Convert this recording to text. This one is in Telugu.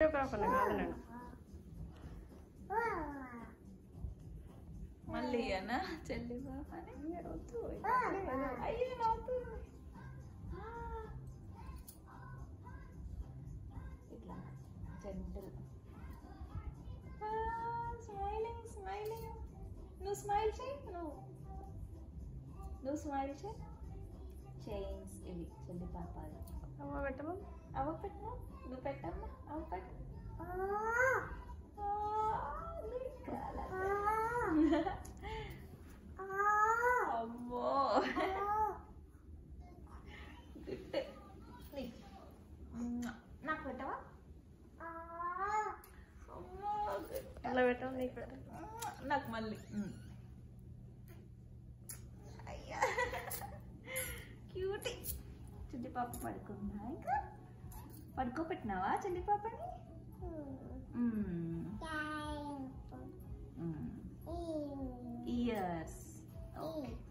కాకుండా కాదు నేను మళ్ళీ చెల్లి ఇట్లా జెంటల్ స్మైలింగ్ స్మైలింగ్ నువ్వు స్మైల్ చేయి నువ్వు. నువ్వు స్మైల్ చేయి. చైన్స్ ఇవి చెల్లి పాపాలు. అమ్మ పెట్టమా? అవ పెట్టు నువ్వు పెట్టమ్మా. good. అలా పెట్టాం నీకు పెట్టాం నాకు మళ్ళీ అయ్యా క్యూటీ చిల్లి పాప పడుకుందా ఇంకా పడుకోబెట్టినావా చిల్లి పాపని ఇయర్స్ ఓకే